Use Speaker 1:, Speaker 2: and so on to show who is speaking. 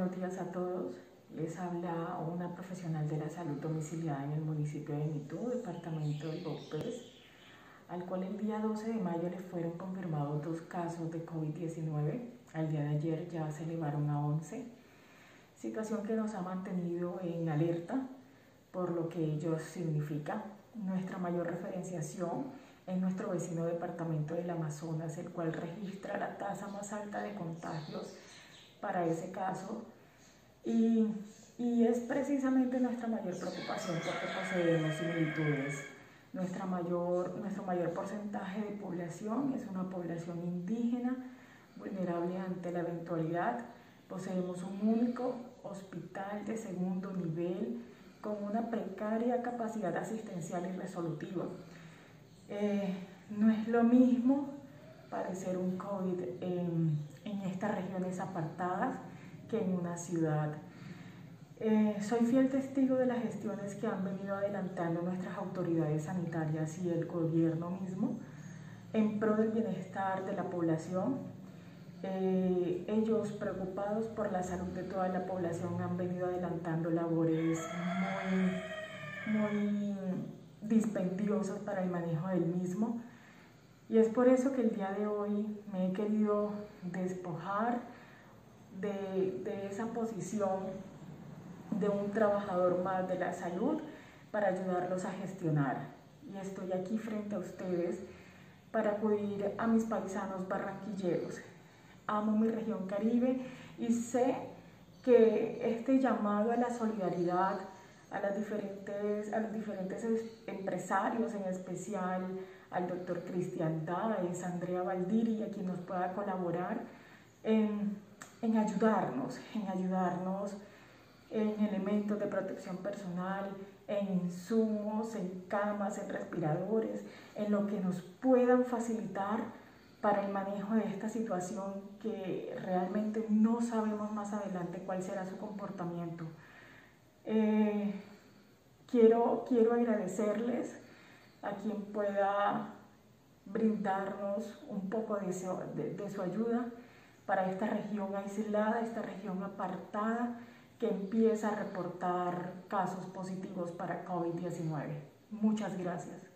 Speaker 1: buenos días a todos. Les habla una profesional de la salud domiciliada en el municipio de Mitú, departamento de López, al cual el día 12 de mayo le fueron confirmados dos casos de COVID-19. Al día de ayer ya se elevaron a 11, situación que nos ha mantenido en alerta por lo que ello significa. Nuestra mayor referenciación en nuestro vecino departamento del Amazonas, el cual registra la tasa más alta de contagios para ese caso y, y, es precisamente nuestra mayor preocupación porque poseemos similitudes. Nuestra mayor, nuestro mayor porcentaje de población es una población indígena vulnerable ante la eventualidad. Poseemos un único hospital de segundo nivel con una precaria capacidad asistencial y resolutiva. Eh, no es lo mismo padecer un COVID en, en estas regiones apartadas que en una ciudad. Eh, soy fiel testigo de las gestiones que han venido adelantando nuestras autoridades sanitarias y el gobierno mismo en pro del bienestar de la población. Eh, ellos, preocupados por la salud de toda la población, han venido adelantando labores muy, muy dispendiosas para el manejo del mismo. Y es por eso que el día de hoy me he querido despojar de, de esa posición de un trabajador más de la salud para ayudarlos a gestionar. Y estoy aquí frente a ustedes para acudir a mis paisanos barranquilleros. Amo mi región caribe y sé que este llamado a la solidaridad, a, las diferentes, a los diferentes empresarios, en especial al doctor Cristian Dáez, Andrea Valdiri, a quien nos pueda colaborar en, en ayudarnos, en ayudarnos en elementos de protección personal, en insumos, en camas, en respiradores, en lo que nos puedan facilitar para el manejo de esta situación que realmente no sabemos más adelante cuál será su comportamiento. Eh, quiero, quiero agradecerles a quien pueda brindarnos un poco de su, ayuda para esta región aislada, esta región apartada que empieza a reportar casos positivos para COVID-19. Muchas gracias.